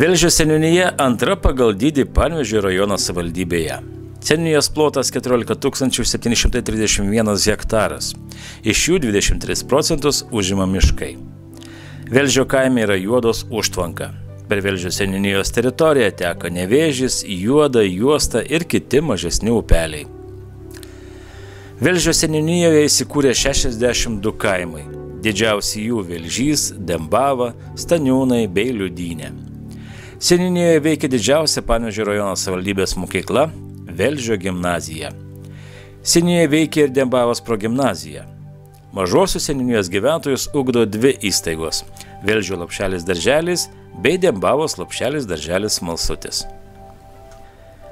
Velžio seniūnyje antra pagal dydį Panvežio rajono savivaldybėje. Seniūnijos plotas 14 731 hektaras. Iš jų 23 procentus užima miškai. Velžio kaime yra juodos užtvanka. Per Velžio seniūnijos teritoriją teka Nevėžys, Juoda, Juosta ir kiti mažesni upeliai. Velžio seniūnijoje įsikūrė 62 kaimai. Didžiausi jų Velžys, Dembava, Staniūnai bei Liudynė. Seniūnijoje veikia didžiausia Panežio rajono savivaldybės mokykla - Velžio gimnazija. Seniūnijoje veikia ir Dembavos progymnazija. Mažosios seniūnijos gyventojus ugdo dvi įstaigos - Velžio lapšelis darželis bei Dembavos lapšelis darželis Malsutis.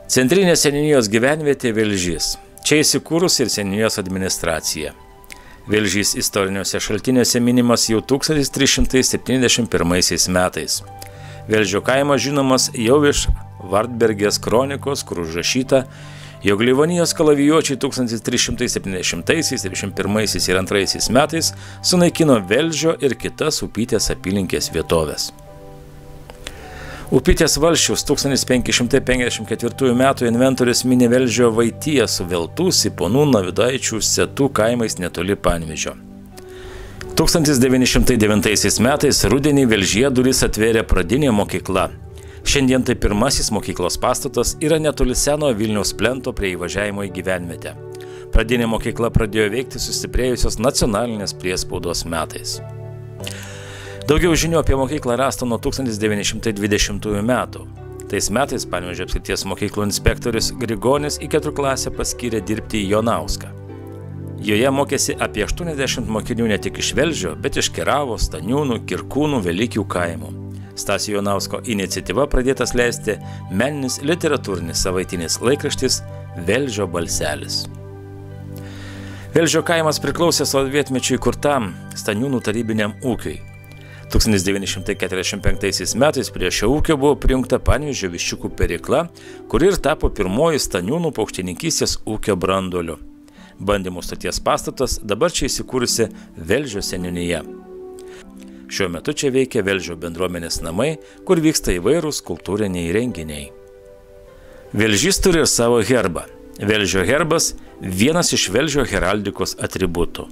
Centrinė seniūnijos gyvenvietė Velžys. Čia įsikūrus ir senijos administracija. Vilžys istoriniuose šaltiniuose minimas jau 1371 metais. Velžio kaimas žinomas jau iš Vartbergės kronikos, kur užrašyta, jog Livonijos kalavijuočiai 1370, 71 ir 2 metais sunaikino Velžio ir kitas upytės apylinkės vietovės. Upytės valščius 1554 m. inventorius mini Velžio Vaityje su Veltų, Siponų, Navidaičių, Setų kaimais netoli Panvežio. 1909 metais rudenį Velžyje duris atvėrė pradinė mokykla. Šiandien tai pirmasis mokyklos pastatas yra netoli seno Vilniaus plento prie įvažiavimo į gyvenvietę. Pradinė mokykla pradėjo veikti sustiprėjusios nacionalinės priespaudos metais. Daugiau žinių apie mokyklą rasta nuo 1920 metų. Tais metais Panvežė apskrities mokyklų inspektorius Grigonis į keturių klasę paskyrė dirbti į Jonauską. Joje mokėsi apie 80 mokinių ne tik iš Velžio, bet iš Keravo, Staniūnų, Kirkūnų, Velykių kaimų. Stasio Jonausko iniciatyva pradėtas leisti meninis literatūrinis savaitinis laikraštis Velžio balselis. Velžio kaimas priklausė sovietmečiui kurtam Staniūnų tarybiniam ūkiui. 1945 metais prie šio ūkio buvo prijungta Panvižio viščiukų perikla, kuri ir tapo pirmoji Staniūnų paukštininkystės ūkio brandoliu. Bandymų stoties pastatas dabar čia įsikūrusi Velžio seniūnyje. Šiuo metu čia veikia Velžio bendruomenės namai, kur vyksta įvairūs kultūriniai renginiai. Velžys turi ir savo herbą. Velžio herbas – vienas iš Velžio heraldikos atributų.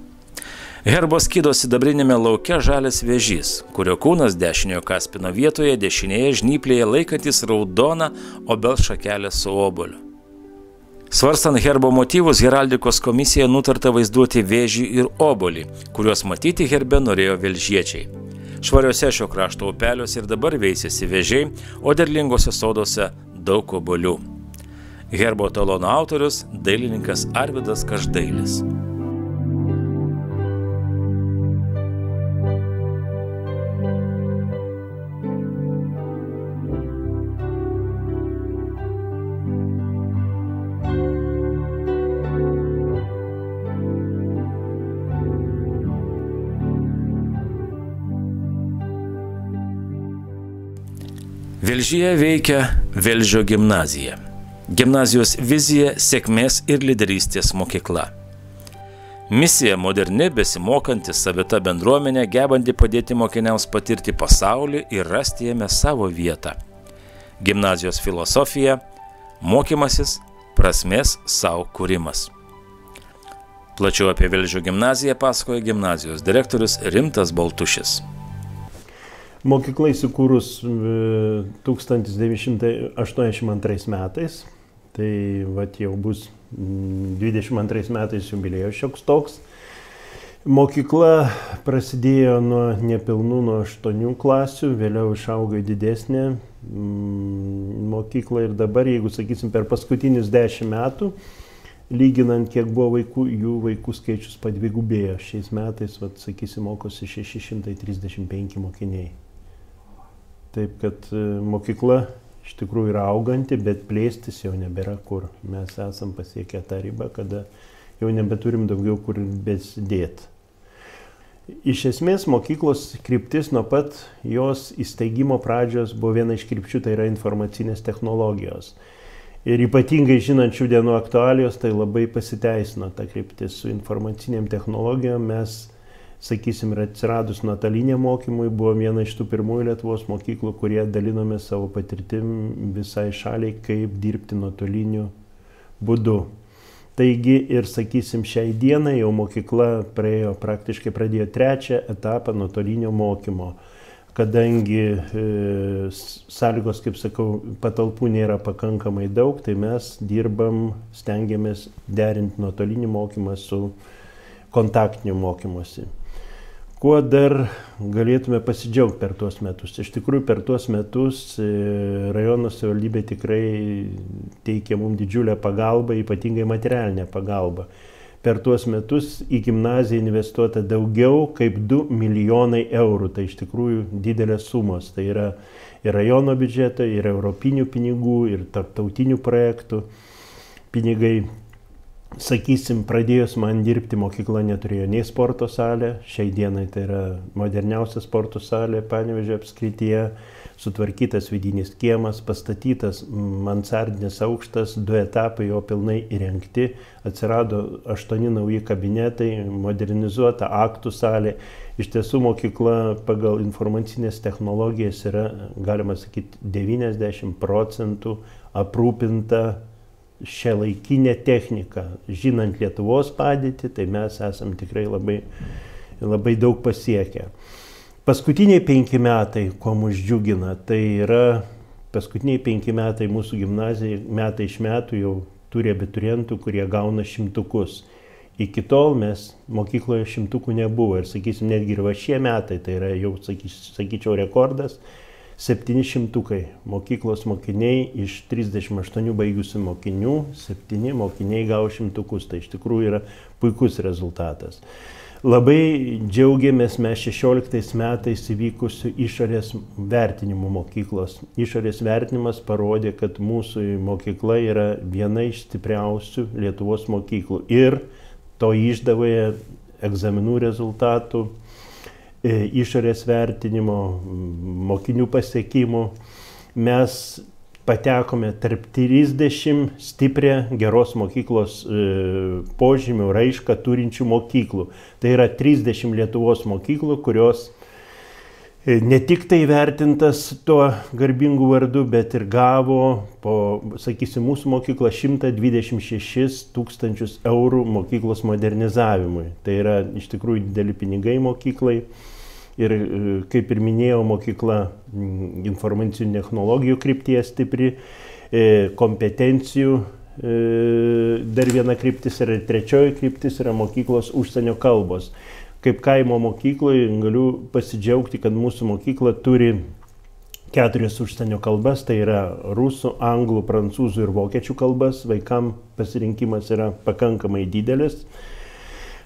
Herbo skydo sidabrinėme lauke žalias vėžys, kurio kūnas dešiniojo kaspino vietoje, dešinėje žnyplėje laikantis raudoną obel šakelę su oboliu. Svarstant herbo motyvus, heraldikos komisija nutarta vaizduoti vėžį ir obolį, kuriuos matyti herbe norėjo velžiečiai. Švariuose šio krašto upeliuose ir dabar veisėsi vėžiai, o derlingose sodose daug obolių. Herbo talono autorius - dailininkas Arvidas Každailis. Velžyje veikia Velžio gimnazija. Gimnazijos vizija - sėkmės ir lyderystės mokykla. Misija - moderni, besimokanti, savita bendruomenė, gebanti padėti mokiniams patirti pasaulį ir rasti jame savo vietą. Gimnazijos filosofija - mokymasis, prasmės savo kūrimas. Plačiau apie Velžio gimnaziją pasakoja gimnazijos direktorius Rimtas Baltušis. Mokykla įsikūrus 1982 e, metais, tai vat, jau bus 22 mm, metais jubilėjos šioks toks. Mokykla prasidėjo nuo nepilnų, nuo 8 klasių, vėliau išaugo į didesnę mm, mokyklą ir dabar, jeigu sakysim, per paskutinius 10 metų, lyginant, kiek buvo vaikų, jų vaikų skaičius padvigubėjo. Šiais metais, vat, sakysim, mokosi 635 mokiniai. Taip kad e, mokykla iš tikrųjų yra auganti, bet plėstis jau nebėra kur. Mes esam pasiekę tą ribą, kada jau nebeturim daugiau kur besidėti. Iš esmės mokyklos kryptis nuo pat jos įsteigimo pradžios buvo viena iš krypčių, tai yra informacinės technologijos. Ir ypatingai žinant šių dienų aktualijos, tai labai pasiteisino ta kryptis. Su informaciniam technologijom mes sakysim, ir atsiradus nuotolinė mokymui, buvo viena iš tų pirmųjų Lietuvos mokyklų, kurie dalinome savo patirtim visai šaliai, kaip dirbti nuotoliniu būdu. Taigi ir, sakysim, šiai dienai jau mokykla praėjo, praktiškai pradėjo trečią etapą nuotolinio mokymo kadangi e, sąlygos, kaip sakau, patalpų nėra pakankamai daug, tai mes dirbam, stengiamės derinti nuotolinį mokymą su kontaktiniu mokymusi. Kuo dar galėtume pasidžiaugti per tuos metus? Iš tikrųjų, per tuos metus e, rajono savivaldybė tikrai teikia mums didžiulę pagalbą, ypatingai materialinę pagalbą per tuos metus į gimnaziją investuota daugiau kaip 2 milijonai eurų. Tai iš tikrųjų didelės sumos. Tai yra ir rajono biudžeto, ir europinių pinigų, ir tarptautinių projektų pinigai. Sakysim, pradėjus man dirbti mokykla neturėjo nei sporto salę, šiai dienai tai yra moderniausia sporto salė Panevežė apskrityje sutvarkytas vidinis kiemas, pastatytas mansardinis aukštas, du etapai jo pilnai įrengti, atsirado aštuoni nauji kabinetai, modernizuota aktų salė. Iš tiesų mokykla pagal informacinės technologijas yra, galima sakyti, 90 procentų aprūpinta šią laikinę techniką. Žinant Lietuvos padėtį, tai mes esam tikrai labai, labai daug pasiekę. Paskutiniai penki metai, kuo mus džiugina, tai yra paskutiniai penki metai mūsų gimnazijai, metai iš metų jau turi abiturientų, kurie gauna šimtukus. Iki tol mes mokykloje šimtukų nebuvo ir sakysim, netgi ir va šie metai, tai yra jau sakyčiau rekordas, 700 mokyklos mokiniai iš 38 baigusių mokinių, 7 mokiniai gavo šimtukus, tai iš tikrųjų yra puikus rezultatas. Labai džiaugiamės mes 16 metais įvykusių išorės vertinimų mokyklos. Išorės vertinimas parodė, kad mūsų mokykla yra viena iš stipriausių Lietuvos mokyklų. Ir to išdavoje egzaminų rezultatų, išorės vertinimo, mokinių pasiekimų mes patekome tarp 30 stiprią geros mokyklos e, požymių raišką turinčių mokyklų. Tai yra 30 Lietuvos mokyklų, kurios e, ne tik tai vertintas tuo garbingu vardu, bet ir gavo po, sakysim, mūsų mokykla 126 tūkstančius eurų mokyklos modernizavimui. Tai yra iš tikrųjų dideli pinigai mokyklai. Ir e, kaip ir minėjau, mokykla informacinių technologijų krypties stipri, e, kompetencijų e, dar viena kryptis yra trečioji kryptis yra mokyklos užsienio kalbos. Kaip kaimo mokykloje galiu pasidžiaugti, kad mūsų mokykla turi keturias užsienio kalbas, tai yra rusų, anglų, prancūzų ir vokiečių kalbas. Vaikam pasirinkimas yra pakankamai didelis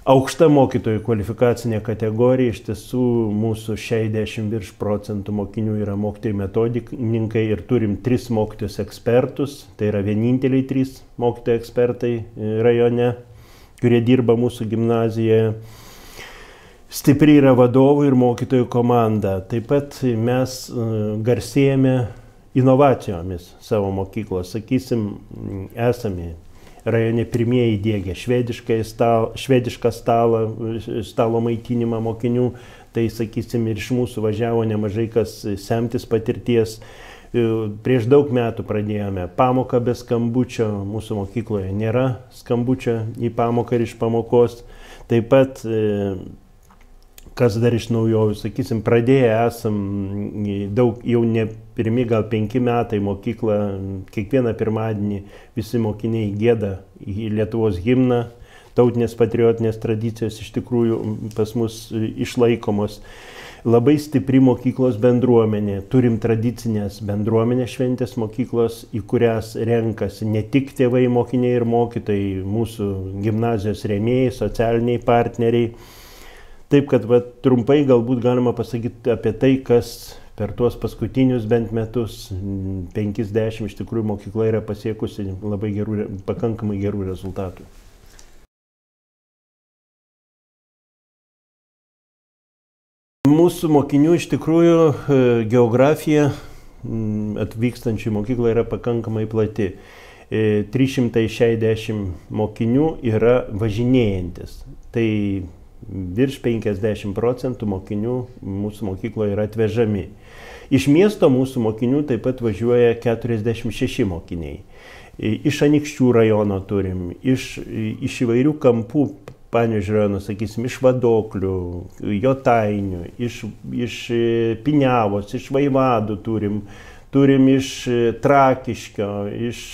aukšta mokytojų kvalifikacinė kategorija, iš tiesų mūsų 60 virš procentų mokinių yra mokytojai metodininkai ir turim tris mokytojus ekspertus, tai yra vieninteliai trys mokytojai ekspertai e, rajone, kurie dirba mūsų gimnazijoje. Stipri yra vadovų ir mokytojų komanda. Taip pat mes e, garsėjame inovacijomis savo mokyklos. Sakysim, esame rajone pirmieji dėgė stal, švedišką stalą, stalo maitinimą mokinių, tai sakysim ir iš mūsų važiavo nemažai kas semtis patirties. Prieš daug metų pradėjome pamoką be skambučio, mūsų mokykloje nėra skambučio į pamoką ir iš pamokos. Taip pat kas dar iš naujovių, sakysim, pradėję esam daug, jau ne pirmi, gal penki metai mokyklą, kiekvieną pirmadienį visi mokiniai gėda į Lietuvos himną, tautinės patriotinės tradicijos iš tikrųjų pas mus išlaikomos. Labai stipri mokyklos bendruomenė, turim tradicinės bendruomenės šventės mokyklos, į kurias renkasi ne tik tėvai, mokiniai ir mokytojai, mūsų gimnazijos rėmėjai, socialiniai partneriai Taip kad va, trumpai galbūt galima pasakyti apie tai, kas per tuos paskutinius bent metus, 50 iš tikrųjų mokykla yra pasiekusi labai gerų, pakankamai gerų rezultatų. Mūsų mokinių iš tikrųjų e, geografija atvykstančių į mokyklą yra pakankamai plati. 360 e, mokinių yra važinėjantis. Tai Virš 50 procentų mokinių mūsų mokykloje yra atvežami. Iš miesto mūsų mokinių taip pat važiuoja 46 mokiniai. Iš Anikščių rajono turim, iš, iš įvairių kampų Panežio rajono, sakysim, iš Vadoklių, Jotainių, iš, iš Piniavos, iš Vaivadų turim, turim iš Trakiškio, iš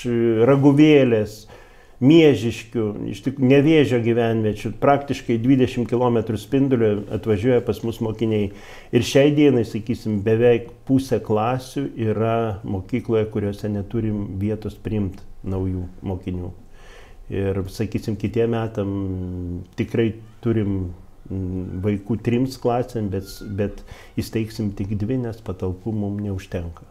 Raguvėlės, Miežiškių, iš tik nevėžio gyvenviečių, praktiškai 20 km spindulio atvažiuoja pas mus mokiniai. Ir šiai dienai, sakysim, beveik pusė klasių yra mokykloje, kuriuose neturim vietos priimti naujų mokinių. Ir, sakysim, kitiem metam tikrai turim vaikų trims klasėm, bet, bet įsteigsim tik dvi, nes patalpų mums neužtenka.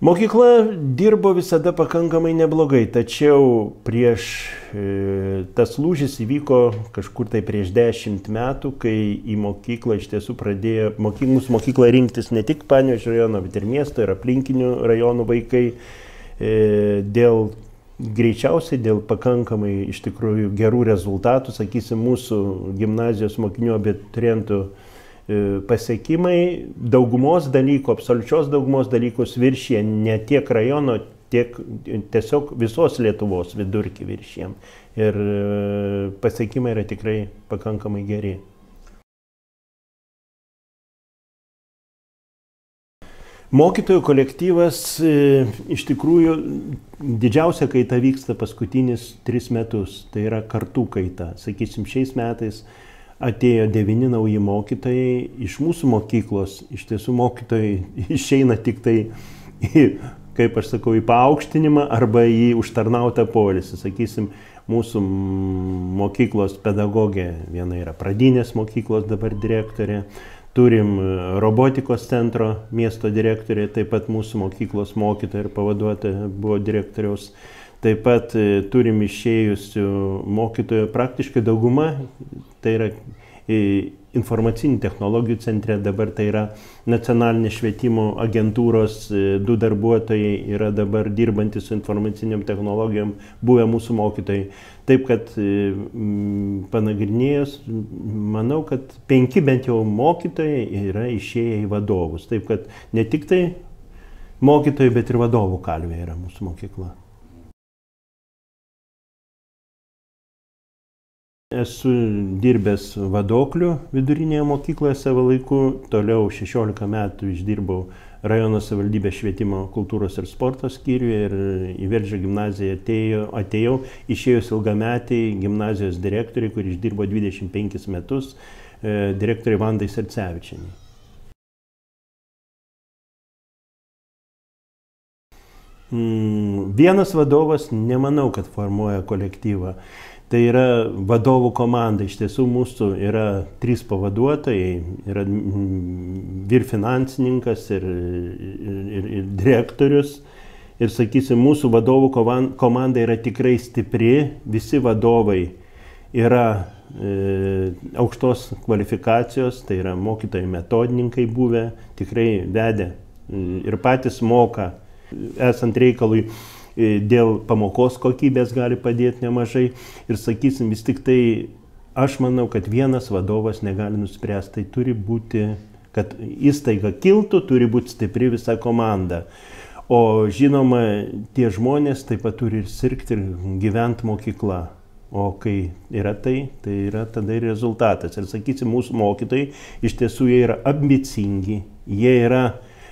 Mokykla dirbo visada pakankamai neblogai, tačiau prieš e, tas lūžis įvyko kažkur tai prieš dešimt metų, kai į mokyklą iš tiesų pradėjo, moky, mūsų mokyklą rinktis ne tik Paniožio rajono, bet ir miesto ir aplinkinių rajonų vaikai e, dėl greičiausiai dėl pakankamai iš tikrųjų gerų rezultatų, sakysim, mūsų gimnazijos mokinių abiturientų E, pasiekimai daugumos dalykų, absoliučios daugumos dalykus viršė ne tiek rajono, tiek tiesiog visos Lietuvos vidurkį viršėm. Ir e, pasiekimai yra tikrai pakankamai geri. Mokytojų kolektyvas e, iš tikrųjų didžiausia kaita vyksta paskutinius tris metus. Tai yra kartų kaita. Sakysim, šiais metais atėjo devyni nauji mokytojai iš mūsų mokyklos. Iš tiesų mokytojai išeina tik tai į, kaip aš sakau, į paaukštinimą arba į užtarnautą polisį. Sakysim, mūsų mokyklos pedagogė, viena yra pradinės mokyklos dabar direktorė, turim robotikos centro miesto direktorė, taip pat mūsų mokyklos mokytoja ir pavaduotoja buvo direktoriaus Taip pat e, turim išėjusių mokytojų, praktiškai dauguma, tai yra e, informacinių technologijų centre, dabar tai yra nacionalinės švietimo agentūros e, du darbuotojai yra dabar dirbantis su informaciniam technologijom, buvę mūsų mokytojai. Taip kad panagrinėjus, manau, kad penki bent jau mokytojai yra išėję į vadovus. Taip kad ne tik tai mokytojai, bet ir vadovų kalvė yra mūsų mokykla. Esu dirbęs vadoklių vidurinėje mokykloje savo laiku, toliau 16 metų išdirbau rajono savivaldybės švietimo, kultūros ir sporto skyriuje ir į Veržę gimnaziją atėjau, atėjau išėjus ilgametiai gimnazijos direktoriai, kur išdirbo 25 metus, e, direktoriai Vandai Sercevičiai. Mm, vienas vadovas nemanau, kad formuoja kolektyvą. Tai yra vadovų komanda. Iš tiesų mūsų yra trys pavaduotojai. Yra vyr finansininkas ir, ir, ir direktorius. Ir sakysim, mūsų vadovų komanda yra tikrai stipri. Visi vadovai yra e, aukštos kvalifikacijos, tai yra mokytojai metodininkai buvę, tikrai vedė ir patys moka, esant reikalui dėl pamokos kokybės gali padėti nemažai. Ir sakysim, vis tik tai aš manau, kad vienas vadovas negali nuspręsti, tai turi būti, kad įstaiga kiltų, turi būti stipri visa komanda. O žinoma, tie žmonės taip pat turi ir sirgti ir gyventi mokykla. O kai yra tai, tai yra tada ir rezultatas. Ir sakysim, mūsų mokytojai iš tiesų jie yra ambicingi, jie yra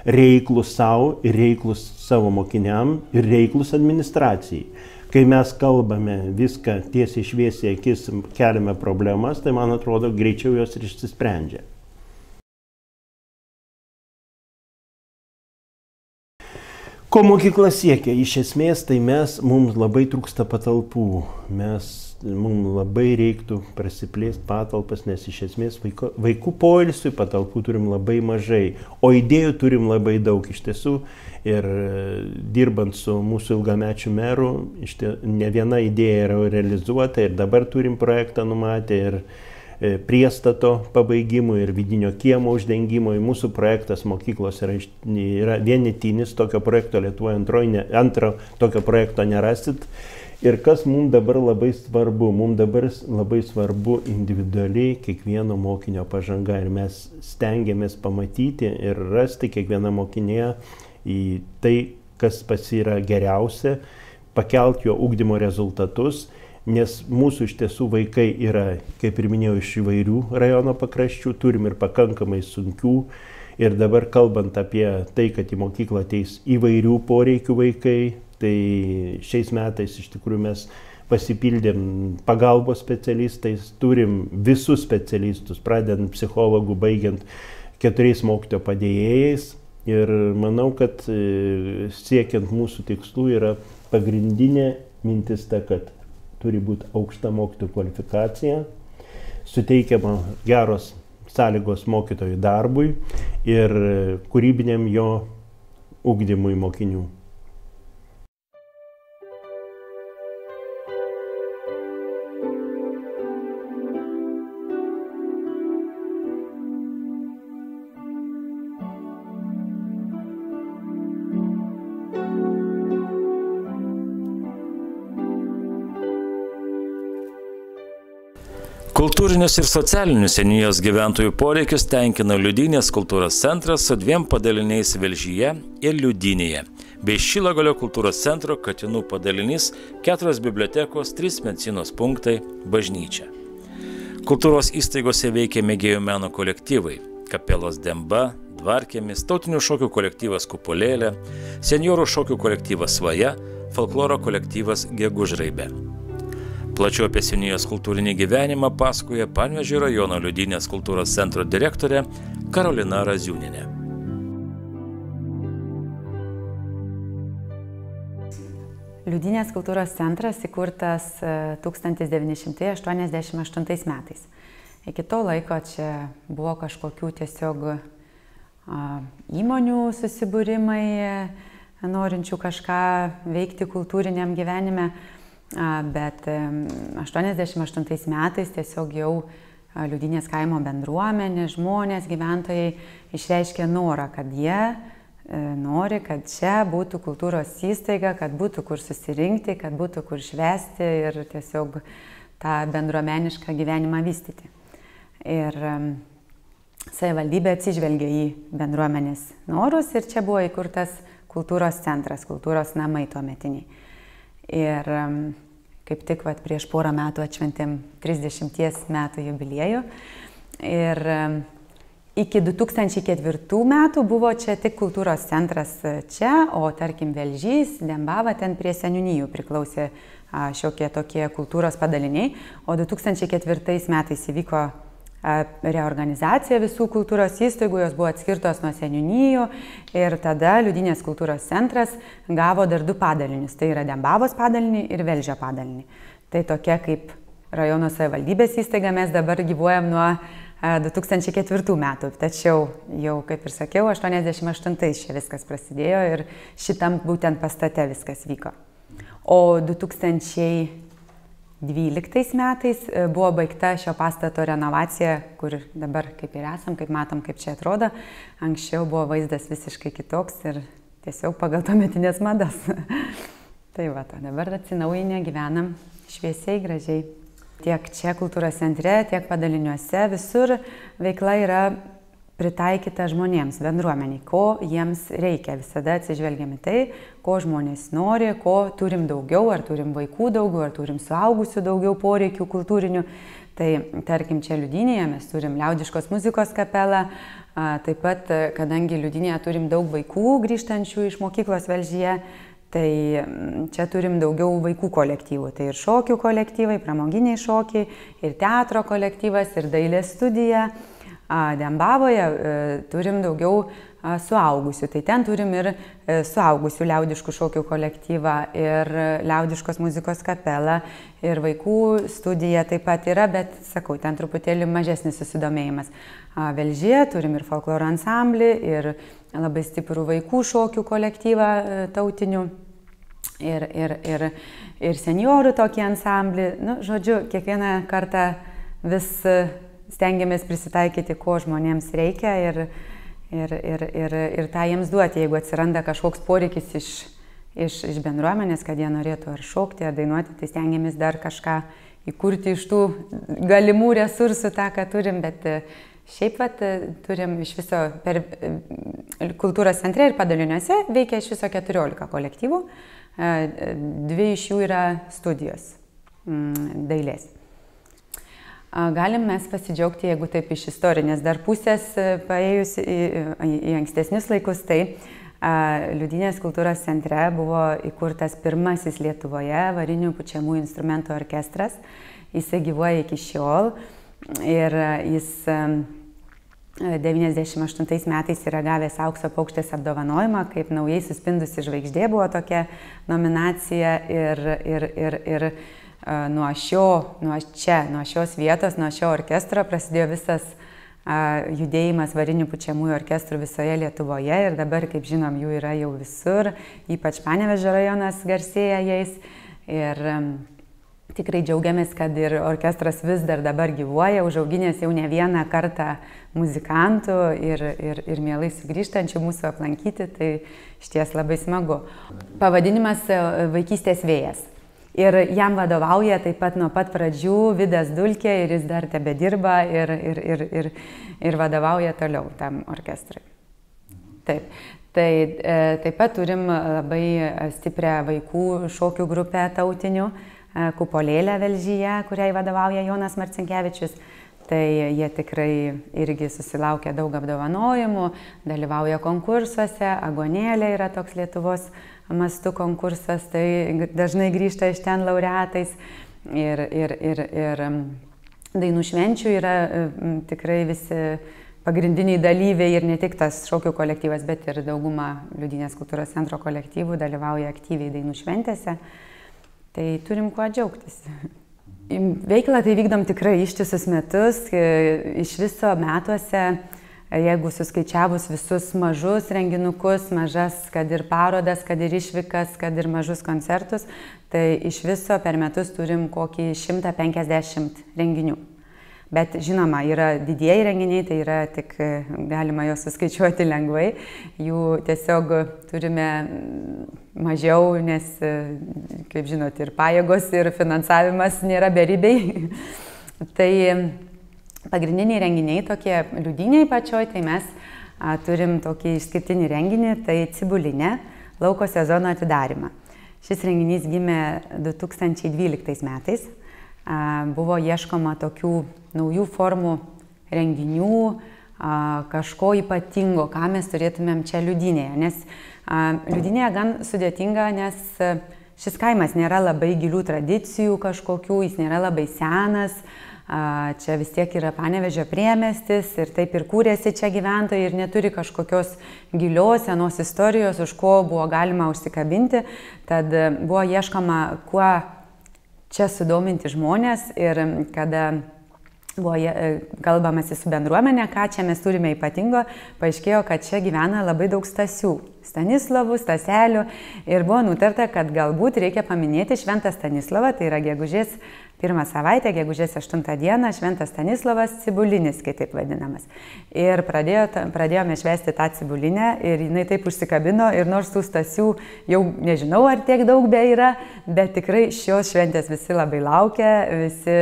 reiklus savo ir reiklus savo mokiniam ir reiklus administracijai. Kai mes kalbame viską tiesiai šviesiai akis, keliame problemas, tai man atrodo greičiau jos ir išsisprendžia. Ko mokykla siekia? Iš esmės, tai mes, mums labai trūksta patalpų. Mes mums labai reiktų prasiplėsti patalpas, nes iš esmės vaiko, vaikų poilsiui patalpų turim labai mažai, o idėjų turim labai daug iš tiesų. Ir e, dirbant su mūsų ilgamečiu meru, tie, ne viena idėja yra realizuota ir dabar turim projektą numatę ir e, priestato pabaigimui ir vidinio kiemo uždengimui. Mūsų projektas mokyklos yra, yra vienetinis, tokio projekto Lietuvoje antrojo, antro tokio projekto nerasit. Ir kas mums dabar labai svarbu, mums dabar labai svarbu individualiai kiekvieno mokinio pažanga ir mes stengiamės pamatyti ir rasti kiekvieną mokinėje į tai, kas pas yra geriausia, pakelti jo ūkdymo rezultatus nes mūsų iš tiesų vaikai yra, kaip ir minėjau, iš įvairių rajono pakraščių, turim ir pakankamai sunkių. Ir dabar kalbant apie tai, kad į mokyklą ateis įvairių poreikių vaikai, tai šiais metais iš tikrųjų mes pasipildėm pagalbos specialistais, turim visus specialistus, pradedant psichologų, baigiant keturiais mokytojo padėjėjais. Ir manau, kad e, siekiant mūsų tikslų yra pagrindinė mintis ta, kad turi būti aukšta mokytojų kvalifikacija, suteikiama geros sąlygos mokytojų darbui ir kūrybiniam jo ugdymui mokinių. Kultūrinius ir socialinius senijos gyventojų poreikius tenkina Liudynės kultūros centras su dviem padaliniais Velžyje ir Liudynėje, bei Šilagalio kultūros centro Katinų padalinys, keturios bibliotekos, trys medicinos punktai, bažnyčia. Kultūros įstaigose veikia mėgėjų meno kolektyvai - Kapelos Demba, Dvarkėmis, tautinių šokių kolektyvas Kupolėlė, seniorų šokių kolektyvas Svaja, folkloro kolektyvas Gegužraibė. Plačiau apie Senijos kultūrinį gyvenimą pasakoja Panvežio rajono liudinės kultūros centro direktorė Karolina Raziūninė. Liudinės kultūros centras įkurtas 1988 e, metais. Iki to laiko čia buvo kažkokių tiesiog įmonių susibūrimai, norinčių kažką veikti kultūriniam gyvenime bet 88 metais tiesiog jau Liudinės kaimo bendruomenė, žmonės, gyventojai išreiškė norą, kad jie e, nori, kad čia būtų kultūros įstaiga, kad būtų kur susirinkti, kad būtų kur švesti ir tiesiog tą bendruomenišką gyvenimą vystyti. Ir savivaldybė atsižvelgia į bendruomenės norus ir čia buvo įkurtas kultūros centras, kultūros namai tuo metiniai. Ir kaip tik vat, prieš porą metų atšventėm 30 metų jubiliejų. Ir iki 2004 metų buvo čia tik kultūros centras čia, o tarkim Velžys, Dembava ten prie seniūnijų priklausė šiokie tokie kultūros padaliniai, o 2004 metais įvyko reorganizacija visų kultūros įstaigų, jos buvo atskirtos nuo seniūnyjų ir tada Liudinės kultūros centras gavo dar du padalinius. Tai yra Dembavos padalinį ir Velžio padalinį. Tai tokia kaip rajono savivaldybės įstaiga mes dabar gyvuojam nuo 2004 metų, tačiau jau, kaip ir sakiau, 88 čia viskas prasidėjo ir šitam būtent pastate viskas vyko. O 2000 2012 metais e, buvo baigta šio pastato renovacija, kur dabar kaip ir esam, kaip matom, kaip čia atrodo. Anksčiau buvo vaizdas visiškai kitoks ir tiesiog pagal tuometinės madas. tai va, to dabar atsinaujinę gyvenam šviesiai, gražiai. Tiek čia kultūros centre, tiek padaliniuose, visur veikla yra pritaikyta žmonėms, bendruomeniai, ko jiems reikia. Visada atsižvelgiam į tai, ko žmonės nori, ko turim daugiau, ar turim vaikų daugiau, ar turim suaugusių daugiau poreikių kultūrinių. Tai tarkim, čia liudinėje mes turim liaudiškos muzikos kapelą, taip pat, kadangi liudinėje turim daug vaikų grįžtančių iš mokyklos velžyje, tai čia turim daugiau vaikų kolektyvų. Tai ir šokių kolektyvai, pramoginiai šokiai, ir teatro kolektyvas, ir dailės studija. Dembavoje e, turim daugiau suaugusių. Tai ten turim ir e, suaugusių liaudiškų šokių kolektyvą, ir liaudiškos muzikos kapelą, ir vaikų studija taip pat yra, bet sakau, ten truputėlį mažesnis susidomėjimas. Velžė turim ir folkloro ansamblį, ir labai stiprų vaikų šokių kolektyvą e, tautinių. Ir, ir, ir, ir seniorų tokį ansamblį. Nu, žodžiu, kiekvieną kartą vis stengiamės prisitaikyti, ko žmonėms reikia ir, ir, ir, ir, ir tą jiems duoti, jeigu atsiranda kažkoks poreikis iš, iš, iš bendruomenės, kad jie norėtų ar šokti, ar dainuoti, tai stengiamės dar kažką įkurti iš tų galimų resursų tą, ką turim, bet e, šiaip pat e, turim iš viso per kultūros centre ir padaliniuose veikia iš viso 14 kolektyvų, dvi iš jų yra studijos mm, dailės. Galim mes pasidžiaugti, jeigu taip iš istorinės dar pusės paėjus į, į, į ankstesnius laikus, tai Liudinės kultūros centre buvo įkurtas pirmasis Lietuvoje varinių pučiamų instrumentų orkestras. Jis gyvuoja iki šiol ir jis 98 metais yra gavęs aukso paukštės apdovanojimą, kaip naujai suspindusi žvaigždė buvo tokia nominacija ir, ir, ir, ir nuo šio, nuo čia, nuo šios vietos, nuo šio orkestro prasidėjo visas judėjimas varinių pučiamųjų orkestrų visoje Lietuvoje ir dabar, kaip žinom, jų yra jau visur, ypač Panevežio rajonas garsėja jais. Ir tikrai džiaugiamės, kad ir orkestras vis dar dabar gyvuoja, užauginės jau ne vieną kartą muzikantų ir, ir, ir mielai sugrįžtančių mūsų aplankyti, tai iš ties labai smagu. Pavadinimas e, vaikystės vėjas. Ir jam vadovauja taip pat nuo pat pradžių Vidas Dulkė ir jis dar tebe dirba ir, ir, ir, ir, ir vadovauja toliau tam orkestrui. Taip. Tai e, taip pat turim labai stiprią vaikų šokių grupę tautinių, e, kupolėlę Velžyje, kuriai vadovauja Jonas Marcinkievičius. Tai jie tikrai irgi susilaukia daug apdovanojimų, dalyvauja konkursuose, Agonėlė yra toks Lietuvos mastų konkursas, tai dažnai grįžta iš ten laureatais. Ir, ir, ir, ir dainų švenčių yra tikrai visi pagrindiniai dalyviai ir ne tik tas šokių kolektyvas, bet ir dauguma Liudinės kultūros centro kolektyvų dalyvauja aktyviai dainų šventėse. Tai turim kuo džiaugtis. Veiklą tai vykdom tikrai ištisus metus, iš viso metuose jeigu suskaičiavus visus mažus renginukus, mažas, kad ir parodas, kad ir išvykas, kad ir mažus koncertus, tai iš viso per metus turim kokį 150 renginių. Bet žinoma, yra didieji renginiai, tai yra tik galima juos suskaičiuoti lengvai, jų tiesiog turime mažiau, nes, kaip žinot, ir pajėgos, ir finansavimas nėra beribiai. tai pagrindiniai renginiai tokie liudiniai pačioj, tai mes a, turim tokį išskirtinį renginį, tai cibulinė lauko sezono atidarimą. Šis renginys gimė 2012 metais. A, buvo ieškoma tokių naujų formų renginių, a, kažko ypatingo, ką mes turėtumėm čia liudinėje. Nes a, liudinėje gan sudėtinga, nes šis kaimas nėra labai gilių tradicijų kažkokių, jis nėra labai senas. Čia vis tiek yra panevežio priemestis ir taip ir kūrėsi čia gyventojai ir neturi kažkokios gilios senos istorijos, už ko buvo galima užsikabinti. Tad e, buvo ieškoma, kuo čia sudominti žmonės ir kada buvo e, kalbamasi su bendruomenė, ką čia mes turime ypatingo, paaiškėjo, kad čia gyvena labai daug stasių. Stanislavų, Staselių ir buvo nutarta, kad galbūt reikia paminėti Šventą Stanislavą, tai yra gegužės Pirmą savaitę, gegužės 8 dieną, Šventas Stanislavas Cibulinis, kaip taip vadinamas. Ir pradėjo, pradėjome švesti tą Cibulinę ir jinai taip užsikabino ir nors tų stasių jau nežinau, ar tiek daug be yra, bet tikrai šios šventės visi labai laukia, visi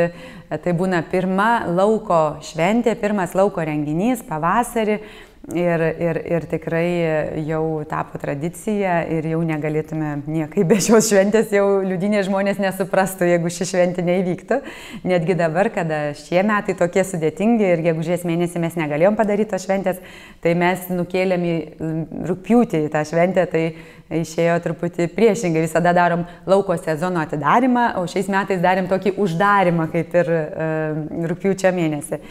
tai būna pirma lauko šventė, pirmas lauko renginys pavasarį. Ir, ir, ir tikrai jau tapo tradicija ir jau negalėtume niekaip be šios šventės, jau liūdinė žmonės nesuprastų, jeigu ši šventė neįvyktų. Netgi dabar, kada šie metai tokie sudėtingi ir gegužės mėnesį mes negalėjom padaryti tos šventės, tai mes nukėlėm į rūpjūtį tą šventę, tai išėjo truputį priešingai. Visada darom lauko sezono atidarimą, o šiais metais darėm tokį uždarimą kaip ir uh, rūpjūčio mėnesį.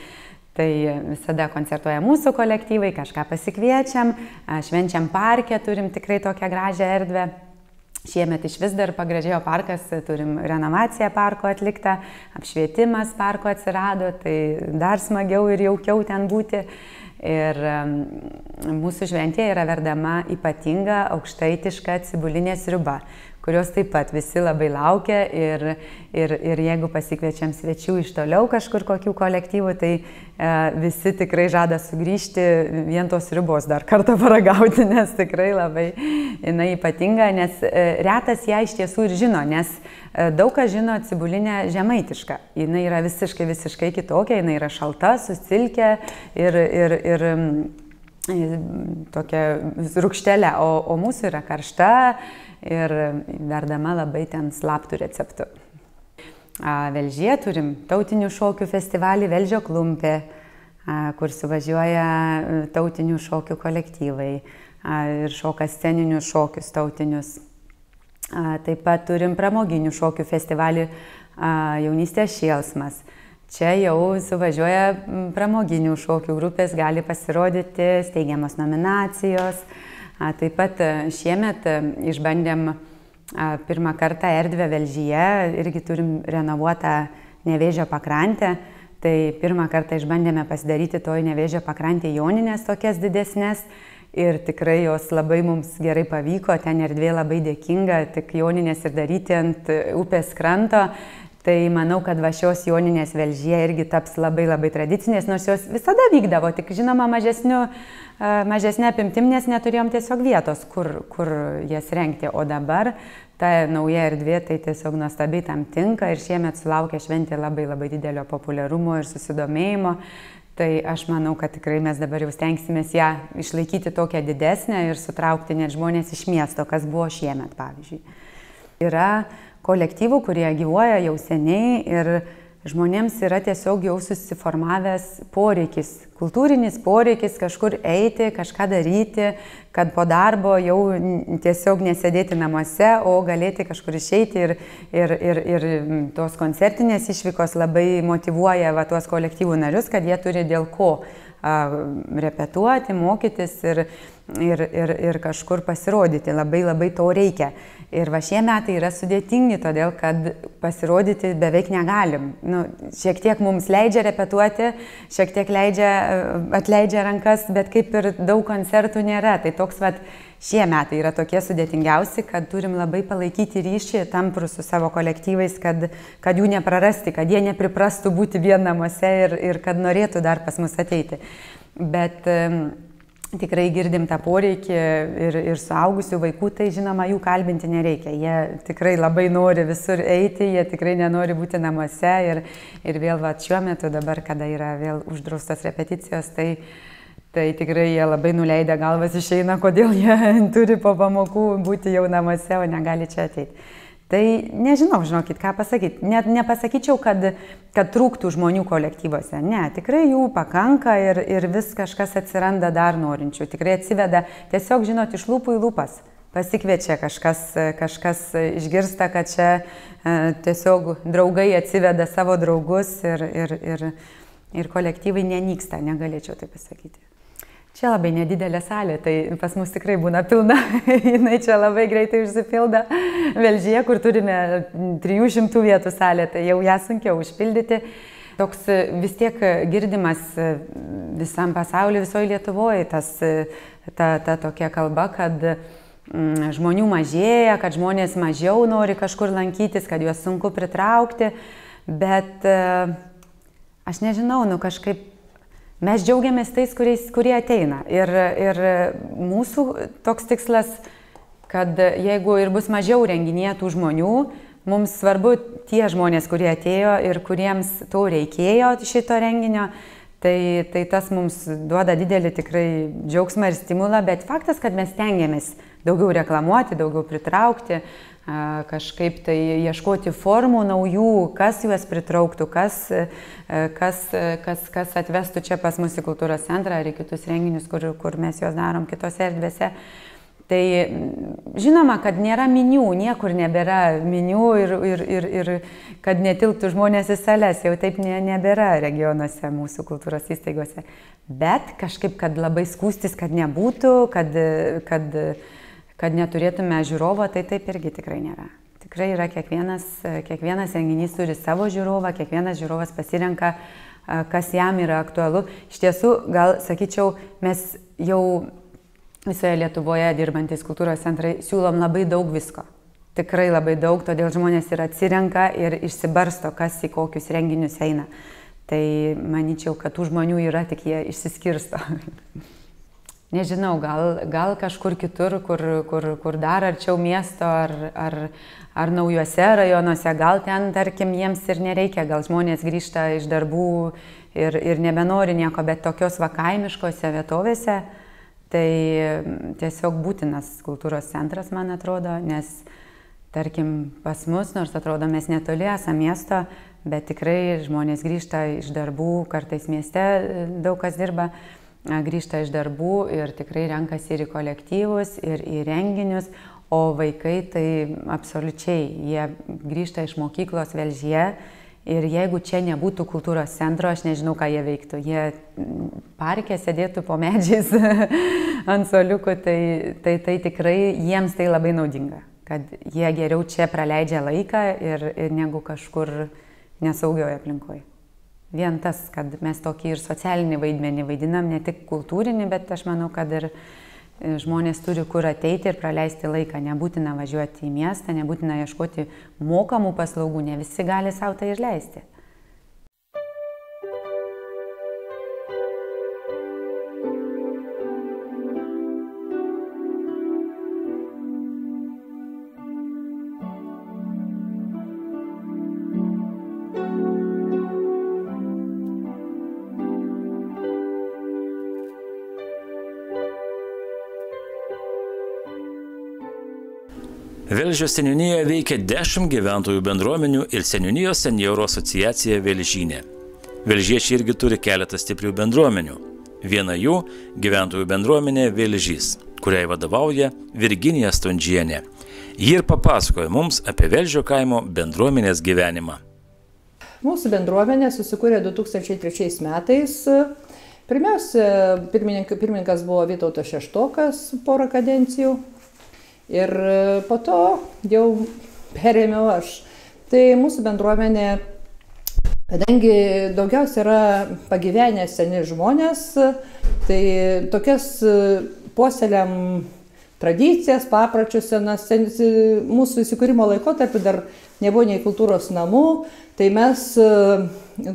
Tai visada koncertuoja mūsų kolektyvai, kažką pasikviečiam, švenčiam parke, turim tikrai tokią gražią erdvę. Šiemet iš vis dar pagražėjo parkas, turim renovaciją parko atliktą, apšvietimas parko atsirado, tai dar smagiau ir jaukiau ten būti. Ir mūsų šventėje yra verdama ypatinga aukštaitiška cibulinė sriuba, kurios taip pat visi labai laukia ir, ir, ir jeigu pasikviečiam svečių iš toliau kažkur kokių kolektyvų, tai e, visi tikrai žada sugrįžti, vien tos ribos dar kartą paragauti, nes tikrai labai jinai ypatinga, nes e, retas ją iš tiesų ir žino, nes e, daug kas žino cibulinę žemaitišką. Jis yra visiškai, visiškai kitokia, jinai yra šalta, susilkė ir, ir, ir tokia rūkštelė, o, o mūsų yra karšta ir verdama labai ten slaptų receptų. Velžyje turim tautinių šokių festivalį Velžio klumpė, kur suvažiuoja tautinių šokių kolektyvai ir šoka sceninius šokius tautinius. Taip pat turim pramoginių šokių festivalį Jaunystės šėlsmas. Čia jau suvažiuoja pramoginių šokių grupės, gali pasirodyti steigiamas nominacijos. Taip pat šiemet išbandėm pirmą kartą erdvę Velžyje, irgi turim renovuotą Nevėžio pakrantę. Tai pirmą kartą išbandėme pasidaryti toj Nevėžio pakrantė joninės tokias didesnės ir tikrai jos labai mums gerai pavyko, ten erdvė labai dėkinga, tik joninės ir daryti ant upės kranto. Tai manau, kad va šios joninės velžyje irgi taps labai labai tradicinės, nors jos visada vykdavo, tik žinoma mažesniu, mažesnė apimtim, nes neturėjom tiesiog vietos, kur, kur jas renkti. O dabar ta nauja erdvė tai tiesiog nuostabiai tam tinka ir šiemet sulaukė šventė labai labai didelio populiarumo ir susidomėjimo. Tai aš manau, kad tikrai mes dabar jau stengsimės ją išlaikyti tokią didesnę ir sutraukti net žmonės iš miesto, kas buvo šiemet, pavyzdžiui. Yra kolektyvų, kurie gyvuoja jau seniai ir žmonėms yra tiesiog jau susiformavęs poreikis, kultūrinis poreikis kažkur eiti, kažką daryti, kad po darbo jau tiesiog nesėdėti namuose, o galėti kažkur išeiti ir, ir, ir, ir tos koncertinės išvykos labai motivuoja va, tuos kolektyvų narius, kad jie turi dėl ko repetuoti, mokytis ir, ir, ir, ir kažkur pasirodyti. Labai labai to reikia. Ir va šie metai yra sudėtingi, todėl kad pasirodyti beveik negalim. Nu, šiek tiek mums leidžia repetuoti, šiek tiek leidžia, atleidžia rankas, bet kaip ir daug koncertų nėra. Tai toks vat, šie metai yra tokie sudėtingiausi, kad turim labai palaikyti ryšį tamprų su savo kolektyvais, kad, kad jų neprarasti, kad jie nepriprastų būti vien namuose ir, ir kad norėtų dar pas mus ateiti. Bet um, tikrai girdim tą poreikį ir, ir suaugusių vaikų, tai žinoma, jų kalbinti nereikia. Jie tikrai labai nori visur eiti, jie tikrai nenori būti namuose ir, ir vėl va, šiuo metu dabar, kada yra vėl uždraustas repeticijos, tai, tai tikrai jie labai nuleidę galvas išeina, kodėl jie turi po pamokų būti jau namuose, o negali čia ateiti. Tai nežinau, žinokit, ką pasakyti. Net nepasakyčiau, kad, kad trūktų žmonių kolektyvuose. Ne, tikrai jų pakanka ir, ir vis kažkas atsiranda dar norinčių. Tikrai atsiveda tiesiog, žinot, iš lūpų į lūpas. Pasikviečia kažkas, kažkas išgirsta, kad čia e, tiesiog draugai atsiveda savo draugus ir, ir, ir, ir kolektyvai nenyksta, negalėčiau tai pasakyti. Čia labai nedidelė salė, tai pas mus tikrai būna pilna, jinai čia labai greitai užsipilda. Velžyje, kur turime 300 vietų salę, tai jau ją sunkiau užpildyti. Toks vis tiek girdimas visam pasauliu, visoje Lietuvoje, tas, ta, ta tokia kalba, kad mm, žmonių mažėja, kad žmonės mažiau nori kažkur lankytis, kad juos sunku pritraukti, bet aš nežinau, nu kažkaip Mes džiaugiamės tais, kuriais, kurie ateina. Ir, ir mūsų toks tikslas, kad jeigu ir bus mažiau renginėje tų žmonių, mums svarbu tie žmonės, kurie atėjo ir kuriems to reikėjo šito renginio, tai, tai tas mums duoda didelį tikrai džiaugsmą ir stimulą, bet faktas, kad mes tengiamės daugiau reklamuoti, daugiau pritraukti, kažkaip tai ieškoti formų naujų, kas juos pritrauktų, kas, kas, kas, kas atvestų čia pas mus į kultūros centrą ar į kitus renginius, kur, kur mes juos darom kitose erdvėse. Tai žinoma, kad nėra minių, niekur nebėra minių ir, ir, ir, ir kad netilptų žmonės į sales, jau taip ne, nebėra regionuose mūsų kultūros įstaigose. Bet kažkaip, kad labai skūstis, kad nebūtų, kad, kad kad neturėtume žiūrovo, tai taip irgi tikrai nėra. Tikrai yra kiekvienas, kiekvienas renginys turi savo žiūrovą, kiekvienas žiūrovas pasirenka, kas jam yra aktualu. Iš tiesų, gal sakyčiau, mes jau visoje Lietuvoje dirbantis kultūros centrai siūlom labai daug visko. tikrai labai daug, todėl žmonės ir atsirenka ir išsibarsto, kas į kokius renginius eina. Tai manyčiau, kad tų žmonių yra, tik jie išsiskirsto. Nežinau, gal, gal kažkur kitur, kur, kur, kur dar arčiau miesto ar, ar, ar naujuose rajonuose, gal ten, tarkim, jiems ir nereikia, gal žmonės grįžta iš darbų ir, ir nebenori nieko, bet tokios vakaimiškose vietovėse, tai tiesiog būtinas kultūros centras, man atrodo, nes tarkim, pas mus, nors atrodo mes netoli esame miesto, bet tikrai žmonės grįžta iš darbų, kartais mieste e, daug kas dirba, grįžta iš darbų ir tikrai renkasi ir į kolektyvus, ir į renginius, o vaikai tai absoliučiai, jie grįžta iš mokyklos velžyje ir jeigu čia nebūtų kultūros centro, aš nežinau, ką jie veiktų. Jie parke sėdėtų po medžiais ant soliukų, tai, tai, tai tikrai jiems tai labai naudinga kad jie geriau čia praleidžia laiką ir, ir negu kažkur nesaugioje aplinkoje. Vien tas, kad mes tokį ir socialinį vaidmenį vaidinam, ne tik kultūrinį, bet aš manau, kad ir e, žmonės turi kur ateiti ir praleisti laiką. Nebūtina važiuoti į miestą, nebūtina ieškoti mokamų paslaugų, ne visi gali savo tai išleisti. Velžio seniūnijoje veikia 10 gyventojų bendruomenių ir seniūnijos senjorų asociacija Velžynė. Velžiečiai irgi turi keletą stiprių bendruomenių. Viena jų - gyventojų bendruomenė Velžys, kuriai vadovauja Virginija Stondžienė. Ji ir papasakoja mums apie Velžio kaimo bendruomenės gyvenimą. Mūsų bendruomenė susikūrė 2003 metais. Pirmiausia, pirmininkas buvo Vytautas Šeštokas porą kadencijų, Ir e, po to jau perėmiau aš. Tai mūsų bendruomenė, kadangi daugiausia yra pagyvenę seni žmonės, tai tokias e, puoselėm tradicijas, papročius senas, senis, mūsų įsikūrimo laikotarpį dar nebuvo nei kultūros namų, tai mes e,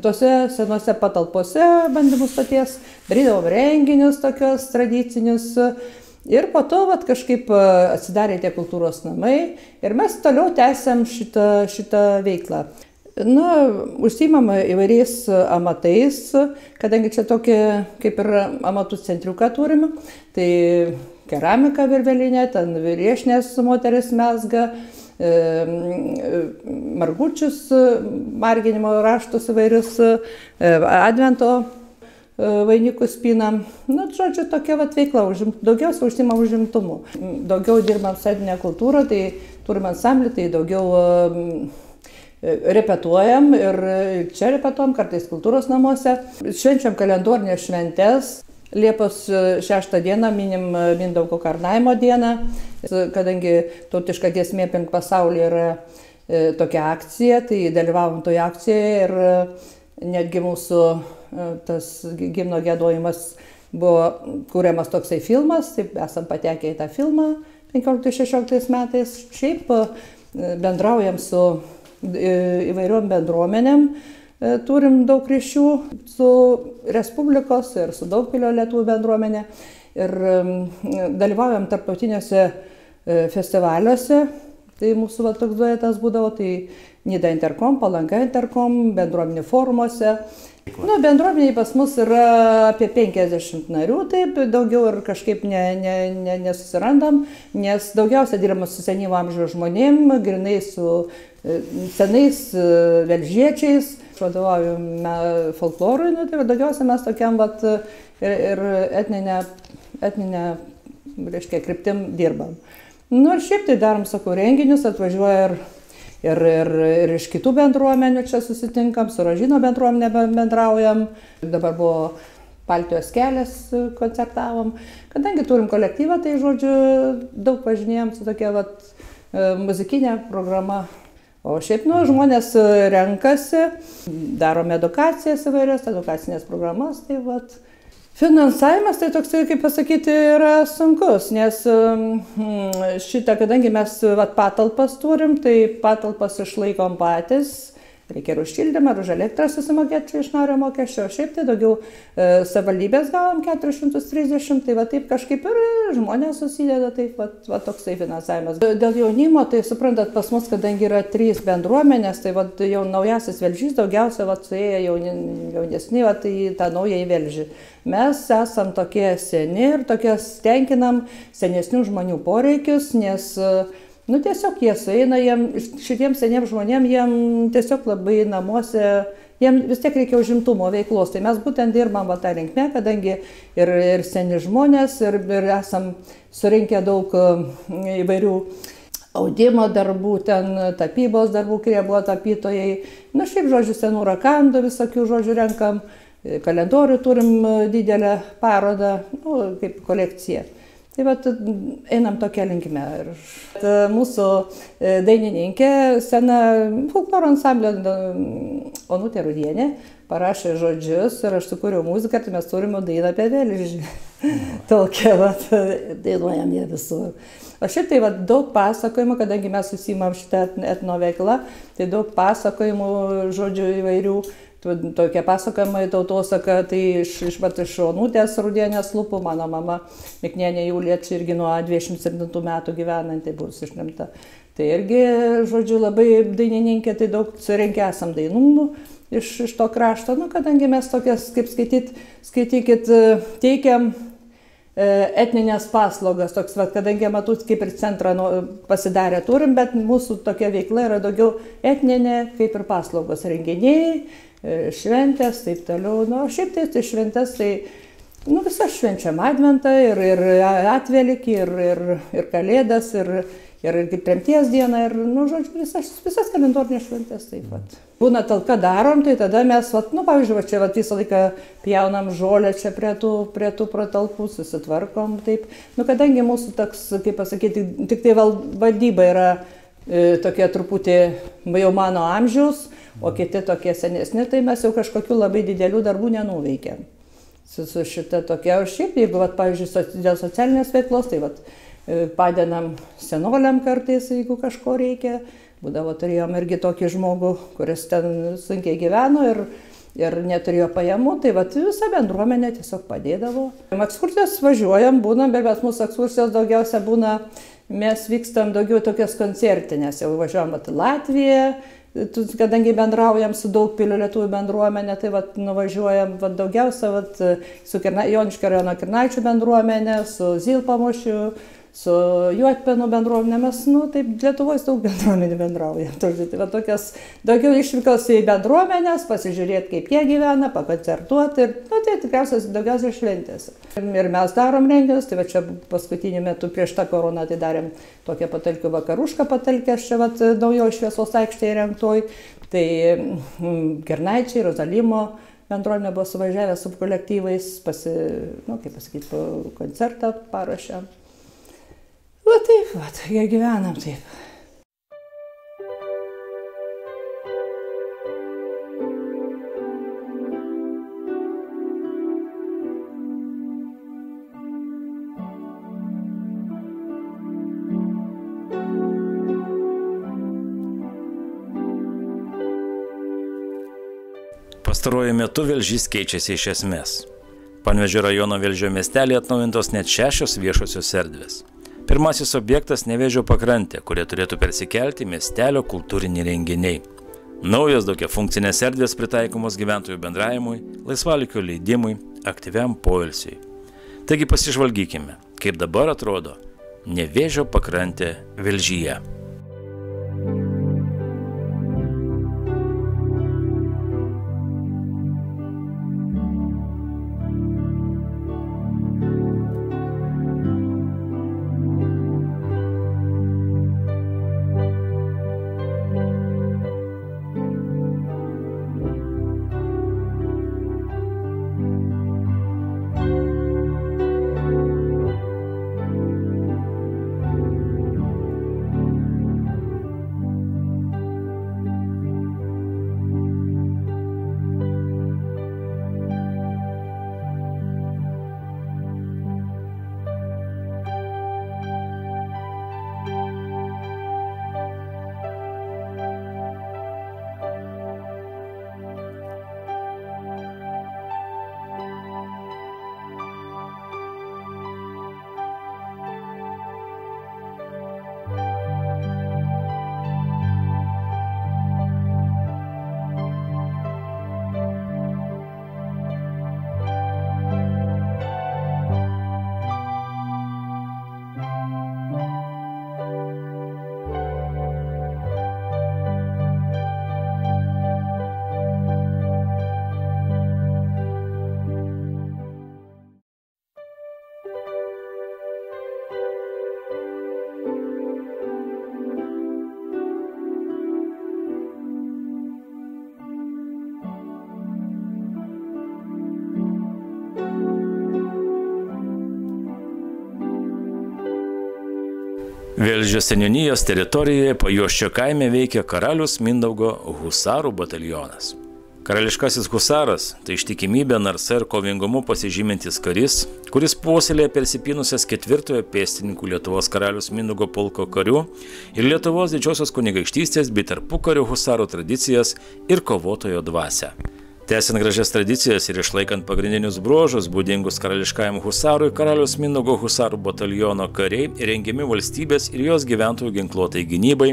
tose senose patalpose bandymų stoties darydavom renginius tokius tradicinius Ir po to vat, kažkaip e, atsidarė tie kultūros namai ir mes toliau tęsiam šitą, šitą veiklą. Na, užsimam įvairiais amatais, kadangi čia tokia kaip ir amatų centriuką turim, tai keramika virvelinė, ten vyriešinės moteris mesga, e, margučius, marginimo raštus įvairius, e, advento vainikus pinam. Na, nu, žodžiu, tokia vat veikla, užim, daugiausia užsima užimtumu. Daugiau dirbam sądinę kultūrą, tai turim ansamblį, tai daugiau repetuojam ir čia repetuojam, kartais kultūros namuose. Švenčiam kalendorinės šventės. Liepos 6 dieną minim Mindaugo karnaimo dieną, kadangi tautiška giesmė aplink pasaulį yra e, tokia akcija, tai dalyvavom toje akcijoje ir netgi mūsų e, tas gimno gėdojimas buvo kuriamas toksai filmas, taip esam patekę į tą filmą 15-16 metais. Šiaip e, bendraujam su e, įvairiom bendruomenėm, turim daug ryšių su Respublikos ir su Daugpilio Lietuvų bendruomenė ir dalyvaujam tarptautiniuose festivaliuose. Tai mūsų va, toks duetas būdavo, tai Nida Interkom, Palanka Interkom, bendruomenių forumuose. Nu, bendruomeniai pas mus yra apie 50 narių, taip, daugiau ir kažkaip ne, ne, ne, nesusirandam, nes daugiausia dirbama su senyvo amžiaus žmonėm, grinai su e, senais e, velžiečiais, vadovaujame folklorui, nu, tai daugiausia mes tokiam vat, ir, ir etninę, etninę, reiškia, kryptim dirbam. Nu ir šiaip tai darom, sakau, renginius, atvažiuoja ir ir, ir, ir iš kitų bendruomenių čia susitinkam, su Rožino bendruomenė bendraujam. Dabar buvo Baltijos kelias koncertavom. Kadangi turim kolektyvą, tai žodžiu, daug važinėjom su tokia vat, e, muzikinė programa. O šiaip, nu, žmonės renkasi, darom edukacijas įvairias, edukacinės programas, tai vat, Finansavimas tai toksai, kaip pasakyti, yra sunkus, nes mm, šitą, kadangi mes vat, patalpas turim, tai patalpas išlaikom patys, reikia ir už šildymą, ir už elektrą susimokėti iš nario mokesčio, o šiaip tai daugiau e, savivaldybės gavom 430, tai va taip kažkaip ir žmonės susideda, taip va, va toksai finansavimas. Dėl jaunimo, tai suprantat, pas mus, kadangi yra trys bendruomenės, tai va jau naujasis velžys daugiausia va suėję jauni, jaunesni, va tai tą naują įvelžį. Mes esam tokie seni ir tokie tenkinam senesnių žmonių poreikius, nes uh, Nu tiesiog jie sueina, jiem, šitiem seniems žmonėm, jiem tiesiog labai namuose, jiem vis tiek reikia užimtumo veiklos. Tai mes būtent dirbam va tą linkmę, kadangi ir, ir seni žmonės, ir, ir esam surinkę daug e, įvairių audimo darbų, ten tapybos darbų, kurie buvo tapytojai. Nu, šiaip žodžiu, senų rakandų visokių žodžių renkam, kalendorių turim didelę parodą, nu, kaip kolekciją. Tai vat einam tokia linkme. Ir mūsų e, dainininkė, sena folkloro ansamblio Onutė Rudienė, parašė žodžius ir aš sukūriau muziką, tai mes turime dainą apie vėližį. Tokia, vat, dainuojam jie visur. O šiaip tai vat, daug pasakojimų, kadangi mes susimam šitą etno veiklą, tai daug pasakojimų, žodžių įvairių tokie pasakojimai tautosaka, tai iš, iš, vat, iš Onutės Rudienės lūpų, mano mama Miknienė Jūliečia irgi nuo 27 metų gyvenanti bus išnemta. Tai irgi, žodžiu, labai dainininkė, tai daug surinkę esam dainų iš, iš to krašto, nu, kadangi mes tokias, kaip skaityt, skaitykit, teikiam e, etninės paslaugas, toks, va, kadangi matus kaip ir centrą nu, pasidarę turim, bet mūsų tokia veikla yra daugiau etninė, kaip ir paslaugos renginiai, šventės, taip toliau. Na, nu, šiaip tai, tai šventės, tai nu, visas švenčiam Adventą ir, ir atvelikį, ir, ir, ir Kalėdas, ir, ir tremties dieną, ir, nu, žodžiu, visas, visas kalendorinės šventės taip pat. Būna talka darom, tai tada mes, vat, nu, pavyzdžiui, va, čia vat, visą laiką pjaunam žolę čia prie tų, prie tų pratalpų, susitvarkom taip. Nu, kadangi mūsų toks, kaip pasakyti, tik tai valdyba yra e, tokia truputį jau mano amžiaus, o kiti tokie senesni, tai mes jau kažkokių labai didelių darbų nenuveikėm. Su, su šita tokia, o šiaip, jeigu, vat, pavyzdžiui, dėl socialinės veiklos, tai vat, e, padedam senoliam kartais, jeigu kažko reikia. Būdavo turėjom irgi tokį žmogų, kuris ten sunkiai gyveno ir, ir neturėjo pajamų, tai vat, visa bendruomenė tiesiog padėdavo. Ekskursijas važiuojam, būnam, bet mūsų ekskursijos daugiausia būna, mes vykstam daugiau tokias koncertinės, jau važiuojam į Latviją, kadangi bendraujam su daug pilių lietuvių bendruomenė, tai vat, nuvažiuojam vat, daugiausia vat, su Kirna, Joniškio rajono Kirnaičių bendruomenė, su Zilpamošiu, su Juotpenų bendruomenė, mes, nu, taip, Lietuvoje daug bendruomenių bendraujam. Tai va tokias daugiau išvykos į bendruomenės, pasižiūrėti, kaip jie gyvena, pakoncertuoti ir, nu, tai tikriausiai daugiausiai šventėse. Ir mes darom renginius, tai va čia paskutiniu metu prieš tą koroną tai darėm tokią patalkių vakarušką patalkę, čia va naujo šviesos aikštėje renktoj. Tai mm, Gernaičiai, Rozalimo bendruomenė buvo suvažiavę su kolektyvais, pasi, nu, kaip pasakyti, koncertą parašę. Va taip, va, jie gyvenam taip. Pastaruoju metu Velžys keičiasi iš esmės. Panvežio rajono Velžio miestelį atnaujintos net šešios viešosios erdvės. Pirmasis objektas Nevežio pakrantė, kurie turėtų persikelti miestelio kultūriniai renginiai. Naujos daugia funkcinės erdvės pritaikomos gyventojų bendravimui, laisvalikio leidimui, aktyviam poilsiui. Taigi pasižvalgykime, kaip dabar atrodo Nevežio pakrantė Velžyje. Vėlžio seniūnijos teritorijoje pajoščio kaime veikia karalius Mindaugo husarų batalionas. Karališkasis husaras - tai ištikimybė, narsa ir kovingumu pasižymintis karys, kuris puoselėje persipynusias ketvirtojo pėstininkų Lietuvos karalius Mindugo pulko karių ir Lietuvos didžiosios kunigaikštystės bei tarpukario husaro tradicijas ir kovotojo dvasę. Tęsiant gražias tradicijas ir išlaikant pagrindinius bruožus, būdingus karališkajam husarui, karalius Mindogo husarų bataliono kariai rengiami valstybės ir jos gyventojų ginkluotai gynybai,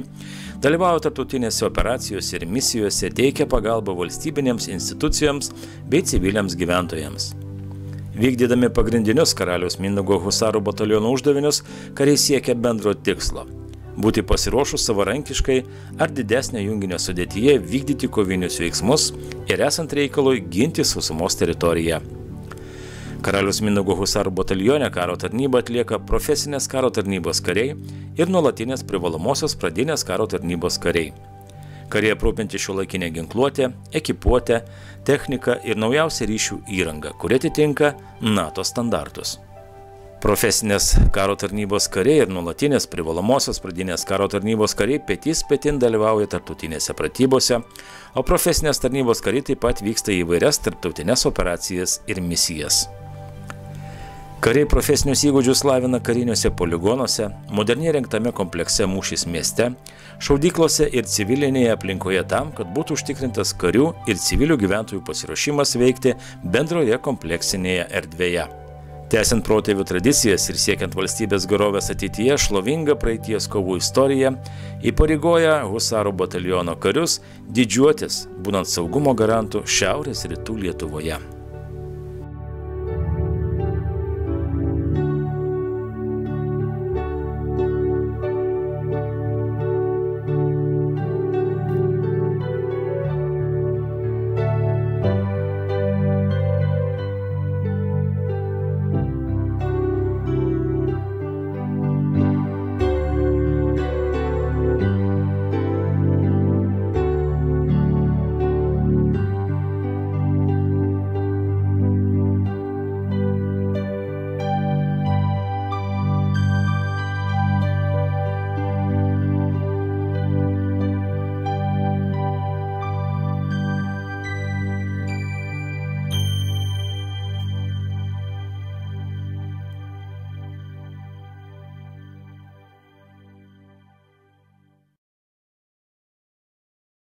dalyvauja tarptautinėse operacijose ir misijose, teikia pagalbą valstybinėms institucijoms bei civiliams gyventojams. Vykdydami pagrindinius karalius Mindogo husarų bataliono uždavinius, kariai siekia bendro tikslo būti pasiruošus savarankiškai ar didesnio junginio sudėtyje vykdyti kovinius veiksmus ir esant reikalui ginti sausumos teritoriją. Karalius Mindago Husarų batalione karo tarnybą atlieka profesinės karo tarnybos kariai ir nuolatinės privalomosios pradinės karo tarnybos kariai. Kariai aprūpinti šio laikinę ginkluotę, ekipuotę, techniką ir naujausią ryšių įrangą, kurie atitinka NATO standartus. Profesinės karo tarnybos kariai ir nuolatinės privalomosios pradinės karo tarnybos kariai petys petin dalyvauja tarptautinėse pratybose, o profesinės tarnybos kariai taip pat vyksta į vairias tarptautinės operacijas ir misijas. Kariai profesinius įgūdžius lavina kariniuose poligonuose, moderniai renktame komplekse mūšys mieste, šaudyklose ir civilinėje aplinkoje tam, kad būtų užtikrintas karių ir civilių gyventojų pasiruošimas veikti bendroje kompleksinėje erdvėje. Tęsiant protėvių tradicijas ir siekiant valstybės gerovės ateityje, šlovinga praeities kovų istorija įpareigoja Husarų bataliono karius didžiuotis, būnant saugumo garantų Šiaurės rytų Lietuvoje.